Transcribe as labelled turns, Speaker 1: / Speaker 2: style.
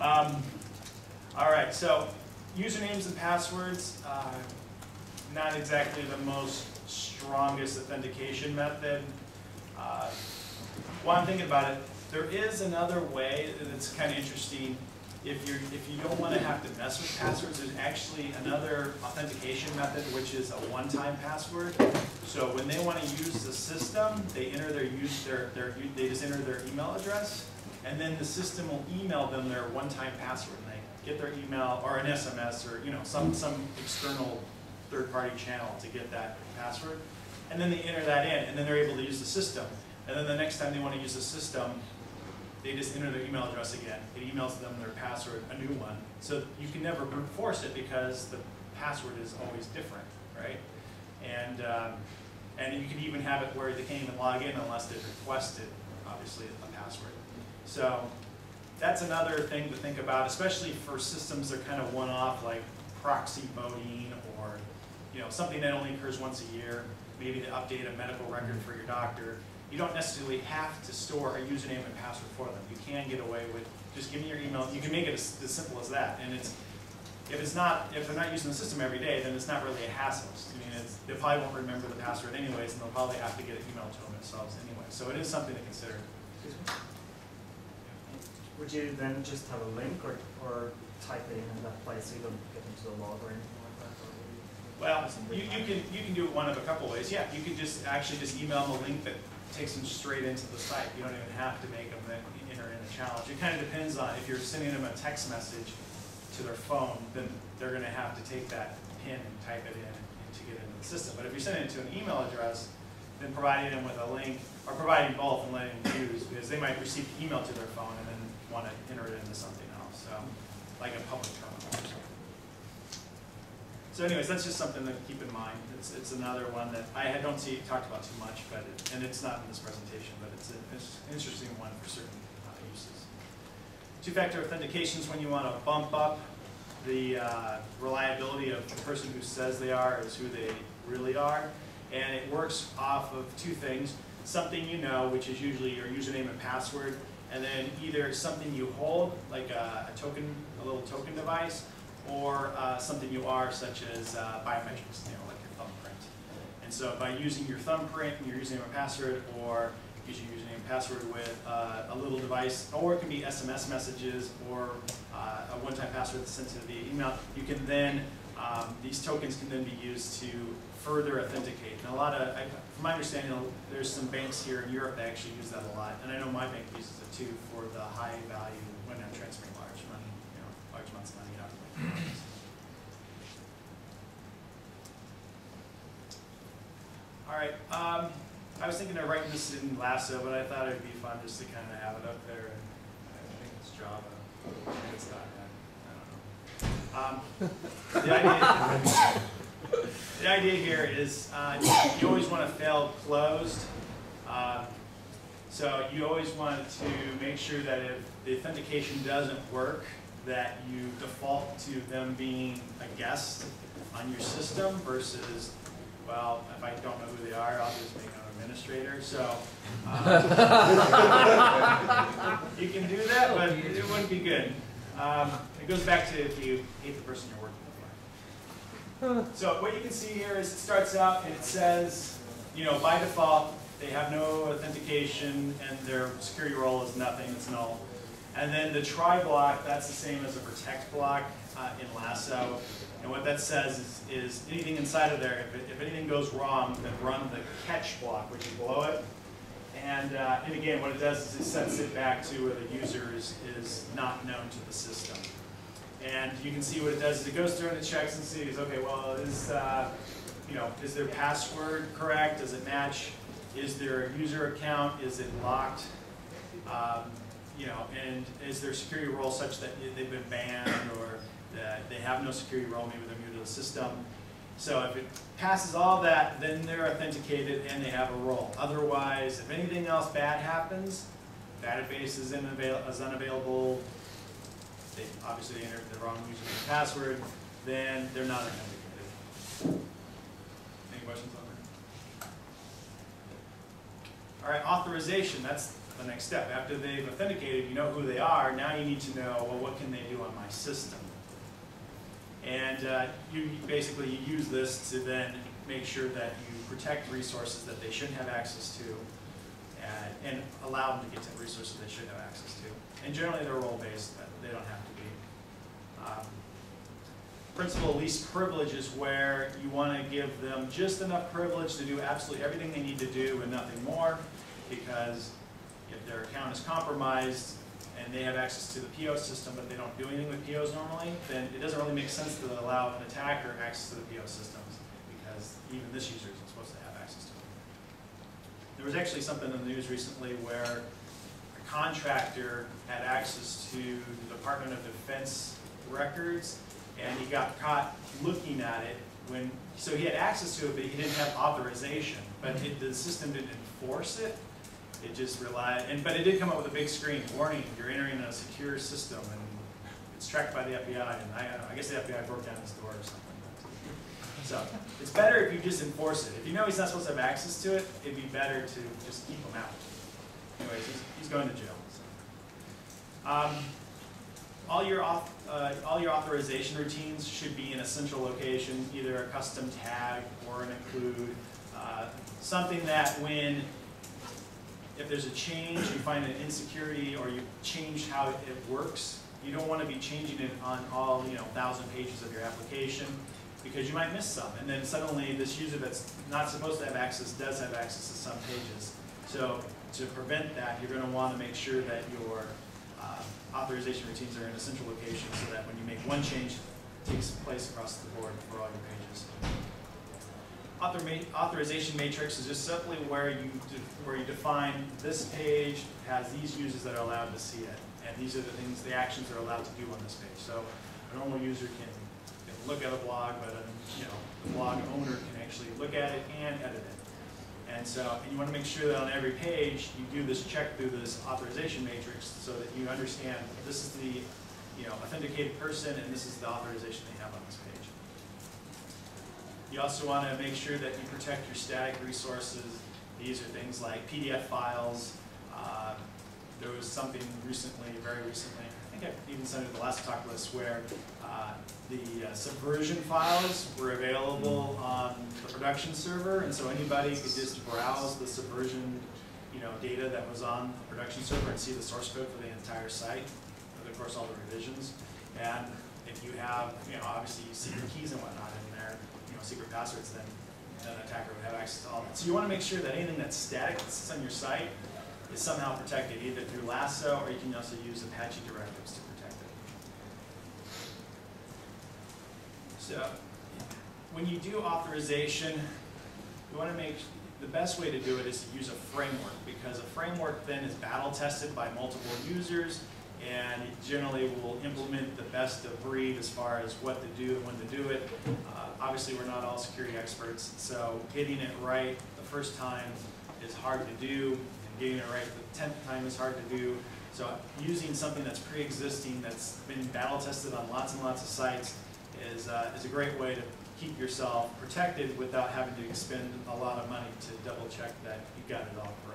Speaker 1: Um, all right, so usernames and passwords, uh, not exactly the most strongest authentication method. Uh, While I'm thinking about it, there is another way that's kind of interesting. If you're, if you don't want to have to mess with passwords, there's actually another authentication method, which is a one-time password. So when they want to use the system, they enter their use, their, their, they just enter their email address, and then the system will email them their one-time password, and they get their email, or an SMS, or, you know, some, some external third-party channel to get that password. And then they enter that in, and then they're able to use the system. And then the next time they want to use the system, they just enter their email address again. It emails them their password, a new one. So you can never brute force it because the password is always different, right? And, um, and you can even have it where they can't even log in unless they've requested, obviously, a password. So that's another thing to think about, especially for systems that are kind of one-off, like proxy voting or, you know, something that only occurs once a year, maybe to update a medical record for your doctor. You don't necessarily have to store a username and password for them. You can get away with, just give me your email, you can make it as, as simple as that. And it's, if it's not, if they're not using the system every day, then it's not really a hassle. I mean, they probably won't remember the password anyways, and they'll probably have to get it emailed to them themselves anyway. So it is something to consider.
Speaker 2: Would you then just have a link or, or type it in in that place so you don't get into the log or anything like that?
Speaker 1: Well, you, you can, you can do it one of a couple ways. Yeah, you could just, actually just email them a link that takes them straight into the site. You don't even have to make them enter in a challenge. It kind of depends on, if you're sending them a text message to their phone, then they're gonna have to take that pin and type it in to get into the system. But if you're sending it to an email address, then providing them with a link, or providing both and letting them choose, because they might receive the email to their phone and then wanna enter it into something else, so, like a public terminal. So anyways, that's just something to keep in mind. It's, it's another one that I don't see talked about too much, but, it- and it's not in this presentation, but it's an interesting one for certain uh, uses. Two-factor authentication is when you want to bump up the uh, reliability of the person who says they are is who they really are. And it works off of two things, something you know, which is usually your username and password, and then either something you hold, like a a token, a little token device, or uh, something you are, such as uh, biometrics, you know, like your thumbprint. And so by using your thumbprint and your username and password, or using your username and password with uh, a little device, or it can be SMS messages, or uh, a one-time password that's sent to the email, you can then, um, these tokens can then be used to further authenticate. And a lot of, I- from my understanding, there's some banks here in Europe that actually use that a lot, and I know my bank uses it too for the high value when I'm transferring large money, you know, large amounts of money out. of. All right, um, I was thinking of writing this in Lasso, but I thought it'd be fun just to kind of have it up there, and I think it's Java, maybe it's not, I don't know. Um, the idea, the idea here is, uh, you always want to fail closed. Uh, So you always want to make sure that if the authentication doesn't work, that you default to them being a guest on your system versus, well, if I don't know who they are, I'll just make an administrator, so. uh, You can do that, but it wouldn't be good. Um, goes back to if you hate the person you're working for. So what you can see here is it starts out and it says, you know, by default, they have no authentication and their security role is nothing, it's null. And then the try block, that's the same as a protect block uh, in Lasso. And what that says is, is anything inside of there, if, it- if anything goes wrong, then run the catch block, which is below it. And, uh, and again, what it does is it sets it back to where the user is, is not known to the system. And you can see what it does is it goes through and it checks and sees, okay, well, is, uh, you know, is their password correct? Does it match? Is their user account, is it locked? Um, you know, and is their security role such that they've been banned or that they have no security role, maybe they're new to the system? So if it passes all that, then they're authenticated and they have a role. Otherwise, if anything else bad happens, database is is unavailable, they obviously entered the wrong username and password, then they're not authenticated. Any questions on that? All right, authorization, that's the next step. After they've authenticated, you know who they are, now you need to know, well, what can they do on my system? And uh, you basically you use this to then make sure that you protect resources that they shouldn't have access to and, and allow them to get to resources they should have access to. And generally they're role-based, but they don't have to be. Um, Principle least privilege is where you want to give them just enough privilege to do absolutely everything they need to do and nothing more, because if their account is compromised and they have access to the PO system, but they don't do anything with POs normally, then it doesn't really make sense to allow an attacker access to the PO systems, because even this user isn't supposed to have access. There was actually something in the news recently where a contractor had access to the Department of Defense records, and he got caught looking at it when, so he had access to it, but he didn't have authorization, but it, the system didn't enforce it. It just relied, and, but it did come up with a big screen, warning, you're entering a secure system, and it's tracked by the FBI, and I, I guess the FBI broke down his door or something. So, it's better if you just enforce it. If you know he's not supposed to have access to it, it'd be better to just keep him out. Anyways, he's, he's going to jail, so. Um, all your auth, uh, all your authorization routines should be in a central location, either a custom tag or an include. Uh, something that when, if there's a change, you find an insecurity or you change how it works, you don't want to be changing it on all, you know, thousand pages of your application because you might miss some. And then suddenly this user that's not supposed to have access does have access to some pages. So to prevent that, you're going to want to make sure that your uh, authorization routines are in a central location so that when you make one change, it takes place across the board for all your pages. Author ma- authorization matrix is just simply where you, where you define this page has these users that are allowed to see it. And these are the things, the actions they're allowed to do on this page. So a normal user can look at a blog, but a, you know, the blog owner can actually look at it and edit it. And so, and you want to make sure that on every page, you do this check through this authorization matrix so that you understand this is the, you know, authenticated person and this is the authorization they have on this page. You also want to make sure that you protect your static resources. These are things like PDF files. Uh, There was something recently, very recently, think I even sent it to the LassoTalk list, where uh, the uh, subversion files were available on the production server, and so anybody could just browse the subversion, you know, data that was on the production server and see the source code for the entire site, with of course all the revisions. And if you have, you know, obviously you secret keys and whatnot in there, you know, secret passwords, then an attacker would have access to all that. So you want to make sure that anything that's static that sits on your site is somehow protected, either through Lasso or you can also use Apache directives to protect it. So, when you do authorization, you want to make, the best way to do it is to use a framework, because a framework then is battle tested by multiple users, and generally will implement the best of breed as far as what to do and when to do it. Uh, Obviously, we're not all security experts, so getting it right the first time is hard to do, getting it right the tenth time is hard to do. So using something that's pre-existing, that's been battle tested on lots and lots of sites, is, uh, is a great way to keep yourself protected without having to expend a lot of money to double check that you got it all correct.